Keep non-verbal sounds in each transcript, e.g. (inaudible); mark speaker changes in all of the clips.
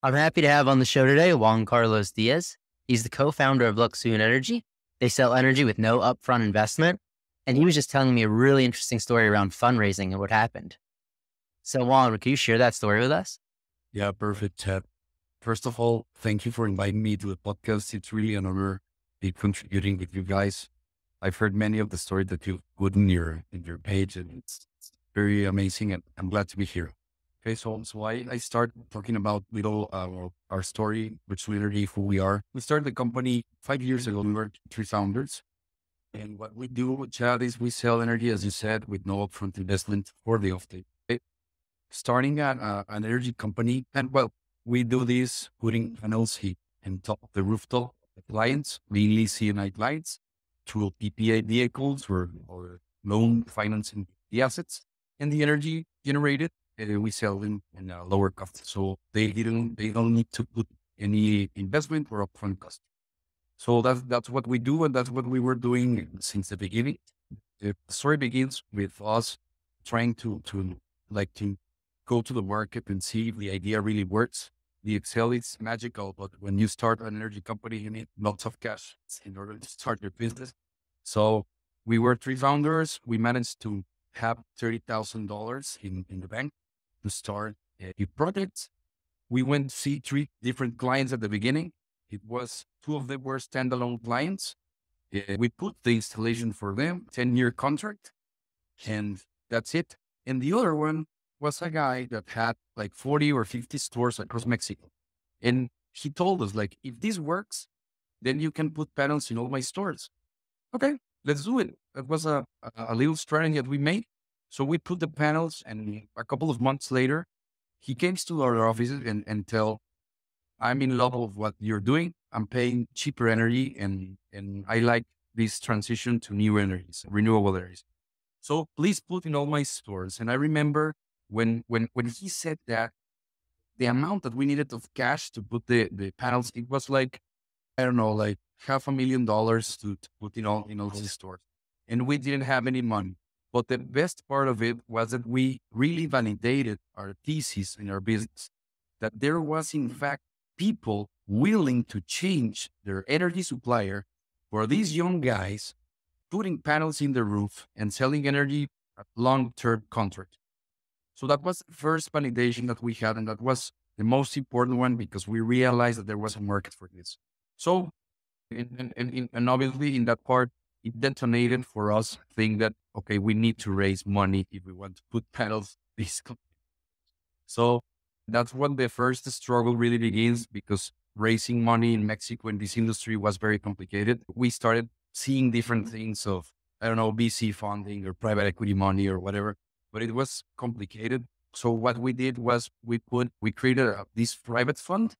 Speaker 1: I'm happy to have on the show today Juan Carlos Diaz. He's the co founder of Luxun Energy. Mm-hmm. They sell energy with no upfront investment. And he was just telling me a really interesting story around fundraising and what happened. So, Juan, can you share that story with us?
Speaker 2: Yeah, perfect, Chad. First of all, thank you for inviting me to the podcast. It's really an honor to be contributing with you guys. I've heard many of the stories that you've put in your in your page, and it's, it's very amazing. And I'm glad to be here. Okay, so so I, I start talking about little uh, our story, which literally who we are. We started the company five years ago. We were three founders, and what we do, with Chad, is we sell energy, as you said, with no upfront investment for the offtake. Okay? Starting at uh, an energy company, and well, we do this putting panels heat on top of the rooftop of the clients, mainly C&I clients, through PPA vehicles or, or loan financing the assets and the energy generated. Uh, we sell them in a lower cost, so they didn't they don't need to put any investment or upfront cost. So that's that's what we do, and that's what we were doing since the beginning. The story begins with us trying to to like to go to the market and see if the idea really works the Excel is magical, but when you start an energy company, you need lots of cash in order to start your business. So we were three founders. We managed to have $30,000 in, in the bank to start a project. We went to see three different clients at the beginning. It was two of them were standalone clients. Uh, we put the installation for them, 10 year contract, and that's it. And the other one was a guy that had like 40 or 50 stores across Mexico. And he told us, like, if this works, then you can put panels in all my stores. Okay, let's do it. That was a, a little strategy that we made. So we put the panels, and a couple of months later, he came to our offices and, and tell, I'm in love with what you're doing. I'm paying cheaper energy, and and I like this transition to new energies, renewable energies. So please put in all my stores. And I remember when when when he said that the amount that we needed of cash to put the the panels, it was like I don't know, like half a million dollars to, to put in all in all these stores, and we didn't have any money. But the best part of it was that we really validated our thesis in our business that there was in fact people willing to change their energy supplier for these young guys putting panels in the roof and selling energy at long-term contract. So that was the first validation that we had. And that was the most important one because we realized that there was a market for this. So, and, and, and obviously in that part, it detonated for us think that, okay, we need to raise money if we want to put (laughs) panels this So that's when the first struggle really begins because raising money in Mexico in this industry was very complicated. We started seeing different mm-hmm. things of, I don't know, VC funding or private equity money or whatever but it was complicated. So what we did was we put, we created a, this private fund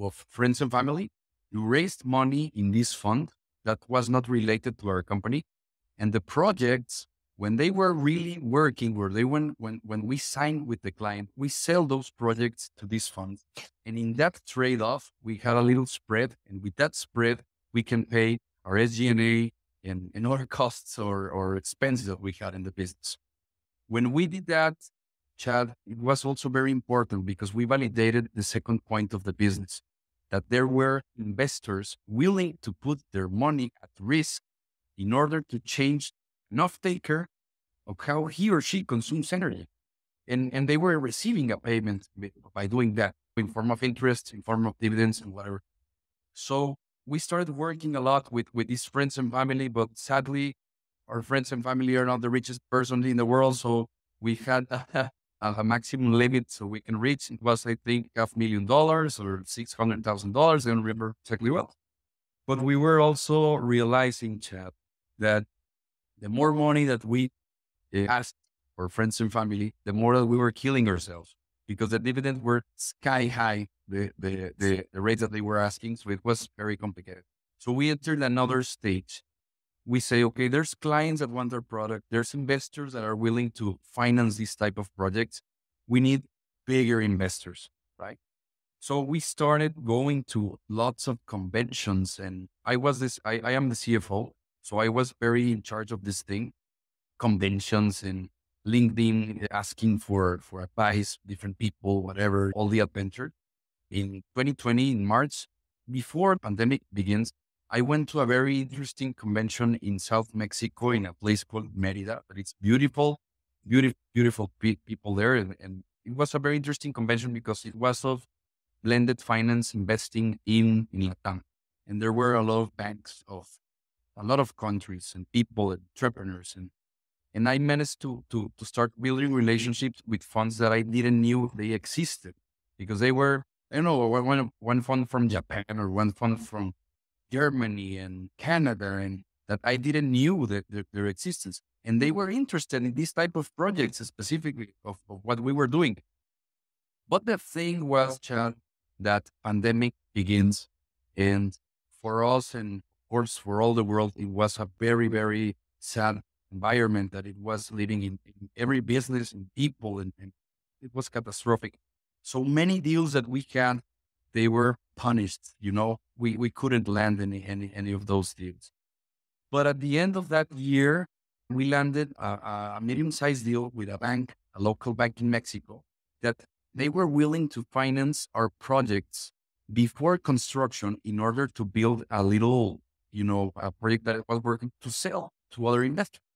Speaker 2: of friends and family. We raised money in this fund that was not related to our company. And the projects, when they were really working, where they went, when, when we signed with the client, we sell those projects to this fund. And in that trade off, we had a little spread. And with that spread, we can pay our SG&A and, and other costs or, or expenses that we had in the business. When we did that, Chad, it was also very important because we validated the second point of the business that there were investors willing to put their money at risk in order to change an off taker of how he or she consumes energy. And, and they were receiving a payment by doing that in form of interest, in form of dividends and whatever. So we started working a lot with, with these friends and family, but sadly, our friends and family are not the richest person in the world. So we had (laughs) a maximum limit so we can reach. It was, I think, half million dollars or $600,000. I don't remember exactly well. But we were also realizing, Chad, that the more money that we eh, asked for friends and family, the more that we were killing ourselves because the dividends were sky high, the, the, the, the rates that they were asking. So it was very complicated. So we entered another stage we say, okay, there's clients that want our product. There's investors that are willing to finance this type of projects. We need bigger investors, right? So we started going to lots of conventions and I was this, I, I am the CFO. So I was very in charge of this thing, conventions and LinkedIn eh, asking for, for advice, different people, whatever, all the adventure. in 2020 in March, before pandemic begins, I went to a very interesting convention in South Mexico in a place called Merida. But it's beautiful, beautiful, beautiful pe- people there, and, and it was a very interesting convention because it was of blended finance investing in in Latam, and there were a lot of banks of a lot of countries and people, and entrepreneurs, and and I managed to to to start building relationships with funds that I didn't knew they existed because they were I don't know one one fund from Japan or one fund from Germany and Canada and that I didn't knew that their, their existence and they were interested in this type of projects specifically of, of what we were doing. But the thing was, Chad, that pandemic begins and for us and of course for all the world, it was a very, very sad environment that it was living in, in every business and people and, and it was catastrophic. So many deals that we had, they were punished. You know, we, we couldn't land any, any, any of those deals. But at the end of that year, we landed a, a medium sized deal with a bank, a local bank in Mexico, that they were willing to finance our projects before construction in order to build a little, you know, a project that was working to sell to other investors.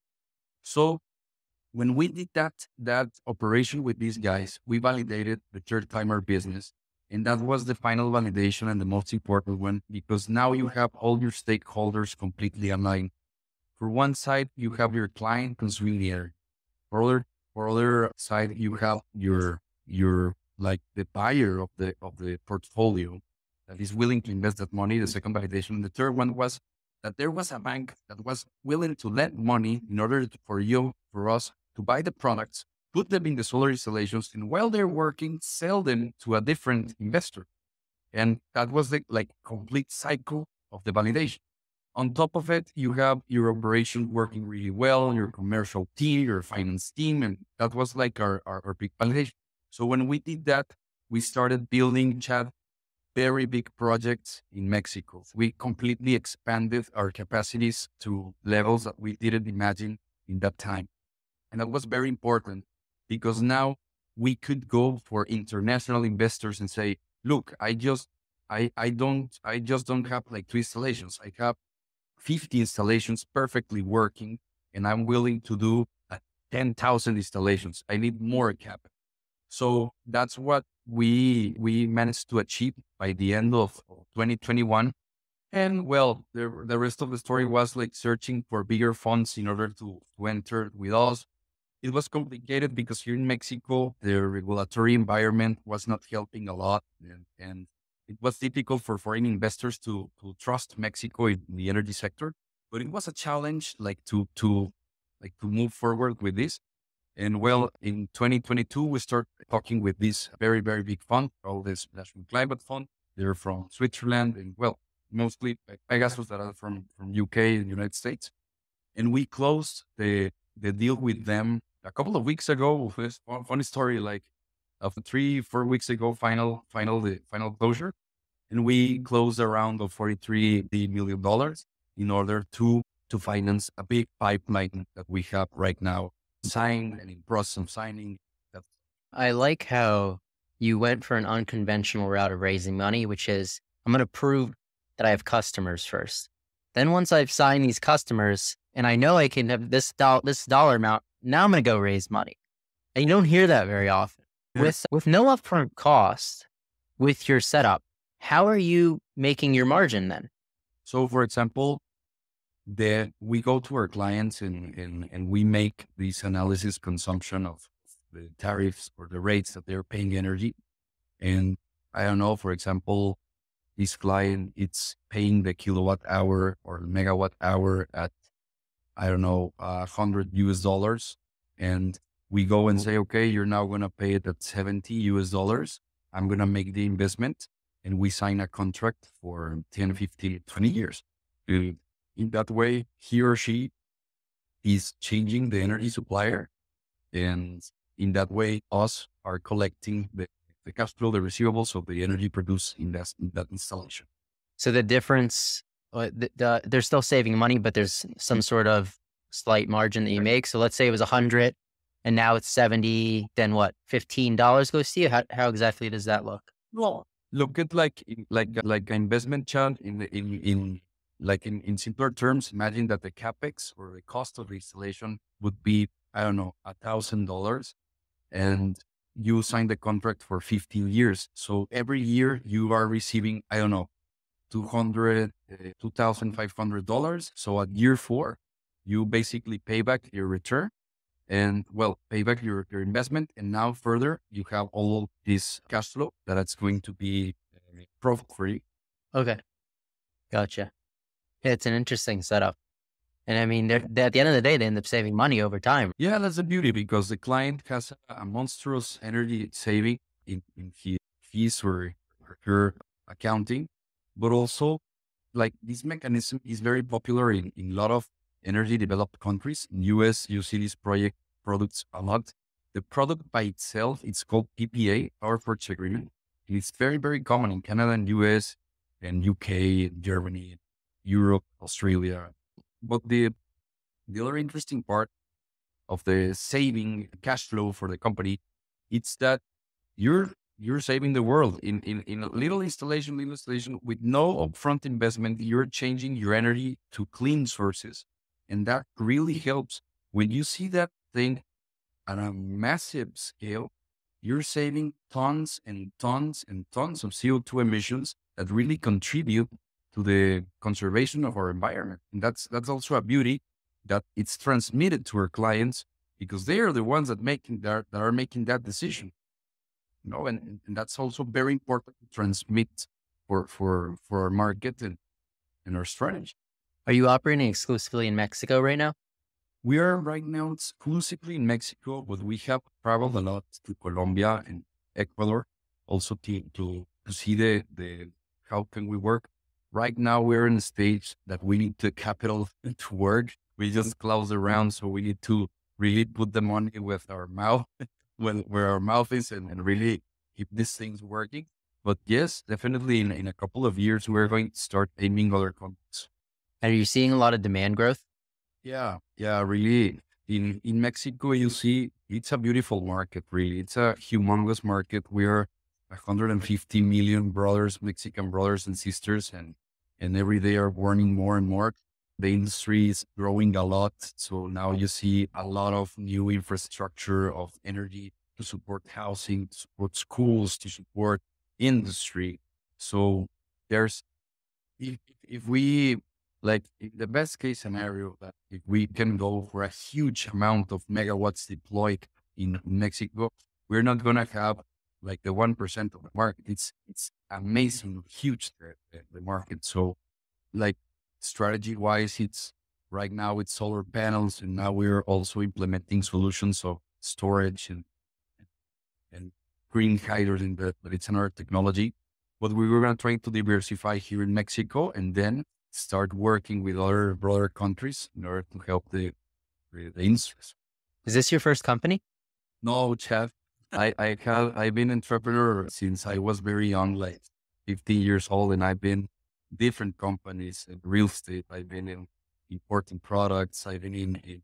Speaker 2: So when we did that that operation with these guys, we validated the third timer business. And that was the final validation and the most important one because now you have all your stakeholders completely aligned. For one side, you have your client consuming For other, for other side, you have your your like the buyer of the of the portfolio that is willing to invest that money. The second validation. and The third one was that there was a bank that was willing to lend money in order to, for you, for us to buy the products, put them in the solar installations, and while they're working, sell them to a different investor. And that was the like complete cycle of the validation. On top of it, you have your operation working really well, your commercial team, your finance team, and that was like our, our, our big validation. So when we did that, we started building very big projects in Mexico. We completely expanded our capacities to levels that we didn't imagine in that time. And that was very important because now we could go for international investors and say, look, I just, I, I don't, I just don't have like two installations. I have 50 installations perfectly working and I'm willing to do uh, 10,000 installations. I need more capital. So that's what we we managed to achieve by the end of 2021. And well, the, the rest of the story was like searching for bigger funds in order to, to enter with us. It was complicated because here in Mexico, the regulatory environment was not helping a lot. And, and it was difficult for foreign investors to, to trust Mexico in the energy sector. But it was a challenge like to, to, like to move forward with this. And well, in 2022, we start talking with this very, very big fund called this National Climate Fund. They're from Switzerland and well, mostly Pegasus that are from, from UK and United States. And we closed the, the deal with them a couple of weeks ago. This funny story, like after three, four weeks ago, final, final, the final closure. And we mm-hmm. closed around of $43 million in order to, to finance a big pipeline that we have right now signed and in process of signing. That's...
Speaker 1: I like how you went for an unconventional route of raising money, which is I'm going to prove that I have customers first. Then once I've signed these customers and I know I can have this dollar, this dollar amount, now I'm going to go raise money. And you don't hear that very often. With with no upfront cost with your setup, how are you making your margin then?
Speaker 2: So for example, that we go to our clients and, and, and we make this analysis consumption of the tariffs or the rates that they're paying energy. And I don't know, for example, this client, it's paying the kilowatt hour or megawatt hour at, I don't know, a hundred US dollars. And we go and say, okay, you're now going to pay it at 70 US dollars. I'm going to make the investment and we sign a contract for 10, 15, 20 years in that way, he or she is changing the energy supplier. And in that way, us are collecting the, the cash flow, the receivables of the energy produced in that, in that installation.
Speaker 1: So the difference, uh, the, the, they're still saving money, but there's some sort of slight margin that you make. So let's say it was a hundred and now it's 70, then what? $15 goes to you. How, how exactly does that look?
Speaker 2: Well, look at like like like an investment chart in in in like in, in simpler terms, imagine that the capex or the cost of the installation would be, I don't know, a thousand dollars and you sign the contract for 15 years. So every year you are receiving, I don't know, 200, uh, $2,500. So at year four, you basically pay back your return and well, pay back your, your investment. And now further, you have all this cash flow that it's going to be uh, profit free.
Speaker 1: Okay. Gotcha. Yeah, it's an interesting setup. And I mean, they're, they're, at the end of the day, they end up saving money over time.
Speaker 2: Yeah, that's the beauty because the client has a monstrous energy saving in, in his fees or her accounting, but also like this mechanism is very popular in, a lot of energy developed countries. In US, you see these project products a lot. The product by itself, it's called PPA, Power Purchase Agreement. And It's very, very common in Canada and US and UK, Germany, Europe, Australia. But the the other interesting part of the saving cash flow for the company, it's that you're you're saving the world in, in, in a little installation, little installation with no upfront investment. You're changing your energy to clean sources. And that really helps when you see that thing at a massive scale, you're saving tons and tons and tons of CO2 emissions that really contribute to the conservation of our environment. And that's that's also a beauty that it's transmitted to our clients because they are the ones that making that, that are making that decision. You know, and, and that's also very important to transmit for for for our market and, and our strategy.
Speaker 1: Are you operating exclusively in Mexico right now?
Speaker 2: We are right now exclusively in Mexico, but we have traveled a lot to Colombia and Ecuador also to, to, to see the, the how can we work right now we're in a stage that we need the capital (laughs) to work. We just closed the round, so we need to really put the money with our mouth, (laughs) when where our mouth is, and, and really keep these things working. But yes, definitely in, in a couple of years, we're going to start aiming other countries.
Speaker 1: Are you seeing a lot of demand growth?
Speaker 2: Yeah, yeah, really. In in Mexico, you see, it's a beautiful market. Really, it's a humongous market. We are 150 million brothers, Mexican brothers and sisters, and and every day are warning more and more. The industry is growing a lot. So now you see a lot of new infrastructure of energy to support housing, to support schools, to support industry. So there's, if, if we like the best case scenario that if we can go for a huge amount of megawatts deployed in Mexico, we're not going to have like the 1% of the market. It's, it's amazing, huge, the, the market. So like strategy wise, it's right now it's solar panels and now we're also implementing solutions of storage and, and green hydrogen, but, but it's another technology. But we were going to try to diversify here in Mexico and then start working with other broader countries in order to help the, the, industries.
Speaker 1: Is this your first company?
Speaker 2: No, Chad. I, I have I've been entrepreneur since I was very young, like 15 years old, and I've been different companies in real estate. I've been in importing products. I've been in, in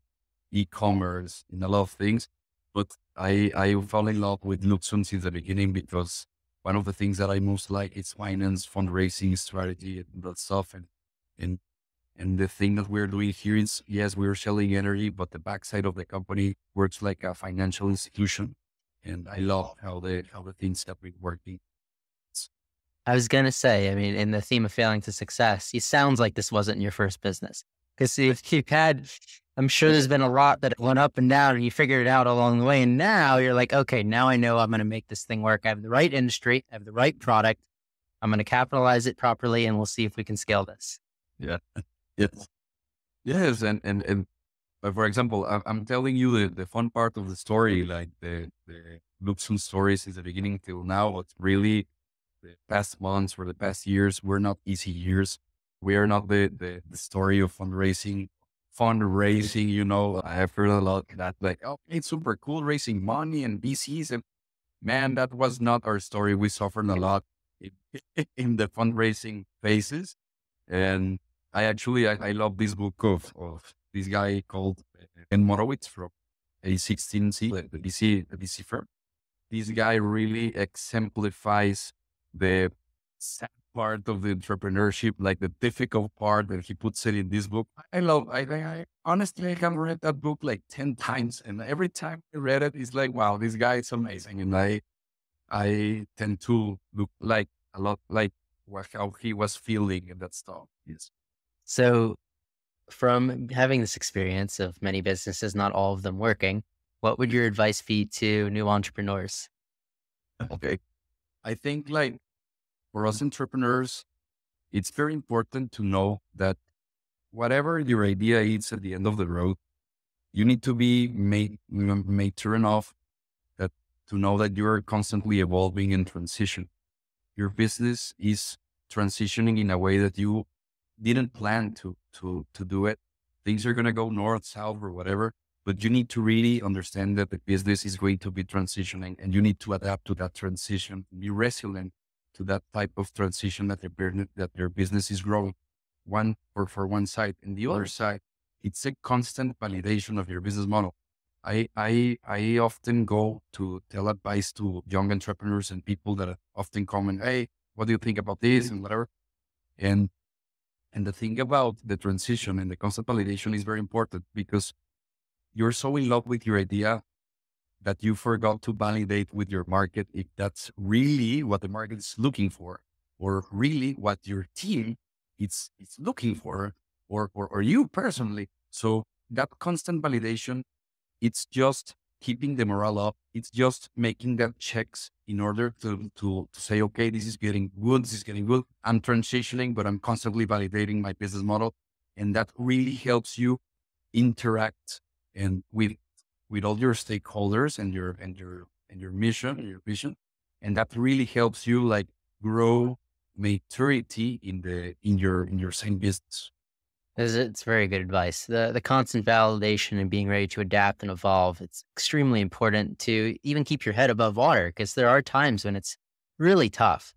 Speaker 2: e-commerce, in a lot of things. But I I fell in love with Luxun since the beginning because one of the things that I most like is finance, fundraising, strategy, and that stuff. And and and the thing that we're doing here is yes, we're selling energy, but the backside of the company works like a financial institution and I love how the how the things have been working.
Speaker 1: I was gonna say, I mean, in the theme of failing to success, it sounds like this wasn't your first business because if (laughs) you've had, I'm sure there's been a lot that went up and down, and you figured it out along the way, and now you're like, okay, now I know I'm gonna make this thing work. I have the right industry, I have the right product. I'm gonna capitalize it properly, and we'll see if we can scale this.
Speaker 2: Yeah. Yes. Yes, and and and but for example, I'm, telling you the, the fun part of the story, like the, the Luxun stories since the beginning till now. But really, the past months or the past years were not easy years. We are not the, the, the story of fundraising. Fundraising, you know, I have heard a lot that like, oh, it's super cool raising money and VCs. And man, that was not our story. We suffered a lot in, (laughs) in the fundraising phases. And I actually, I, I love this book of, of this guy called uh, Ben Horowitz from A16Z, the VC, the VC firm. This guy really exemplifies the sad part of the entrepreneurship, like the difficult part that he puts it in this book. I love, I, I honestly, I have read that book like 10 times. And every time I read it, it's like, wow, this guy is amazing. And I, I tend to look like a lot like what, how he was feeling and that stuff. Yes.
Speaker 1: So from having this experience of many businesses, not all of them working, what would your advice be to new entrepreneurs?
Speaker 2: Okay. I think like for us entrepreneurs, it's very important to know that whatever your idea is at the end of the road, you need to be made, sure enough that to know that you're constantly evolving and transition. Your business is transitioning in a way that you didn't plan to to to do it. Things are gonna go north, south, or whatever. But you need to really understand that the business is going to be transitioning, and you need to adapt to that transition, be resilient to that type of transition that their, that your business is growing. One for for one side, and the other side, it's a constant validation of your business model. I I I often go to tell advice to young entrepreneurs and people that often comment, "Hey, what do you think about this?" Mm-hmm. and whatever. And and the thing about the transition and the constant validation is very important because you're so in love with your idea that you forgot to validate with your market if that's really what the market is looking for or really what your team is, is looking for or, or, or you personally. So that constant validation, it's just keeping the morale up. It's just making that checks in order to, to, to say, okay, this is getting good. This is getting good. I'm transitioning, but I'm constantly validating my business model. And that really helps you interact and with, with all your stakeholders and your, and your, and your mission, and your vision. And that really helps you like grow maturity in the, in your, in your same business.
Speaker 1: It's, it's very good advice. The the constant validation and being ready to adapt and evolve. It's extremely important to even keep your head above water because there are times when it's really tough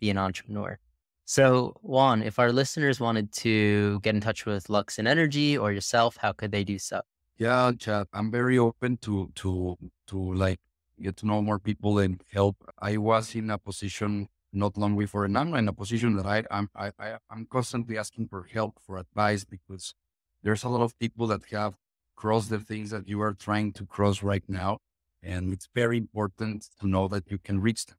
Speaker 1: be an entrepreneur. So Juan, if our listeners wanted to get in touch with Luxun Energy or yourself, how could they do so?
Speaker 2: Yeah, Chad, I'm very open to to to like get to know more people and help. I was in a position not long before. And I'm in a position that I, I'm, I, I, am constantly asking for help, for advice, because there's a lot of people that have crossed the things that you are trying to cross right now. And it's very important to know that you can reach them.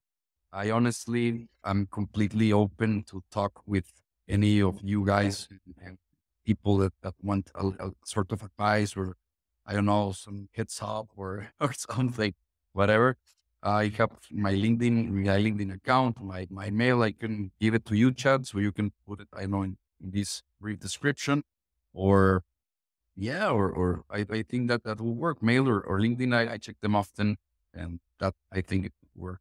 Speaker 2: I honestly, I'm completely open to talk with any of you guys and people that, that want a, a sort of advice or I don't know, some heads up or, (laughs) or something, whatever. I have my LinkedIn, my LinkedIn account, my, my mail. I can give it to you, Chad, so you can put it, I know, in, in this brief description or yeah, or, or I, I think that that will work. Mail or, or LinkedIn, I, I check them often and that I think it will work.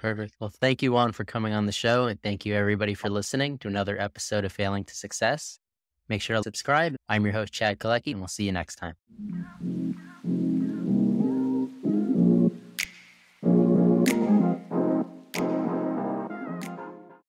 Speaker 1: Perfect. Well, thank you, Juan, for coming on the show. And thank you, everybody, for listening to another episode of Failing to Success. Make sure to subscribe. I'm your host, Chad Kalecki, and we'll see you next time.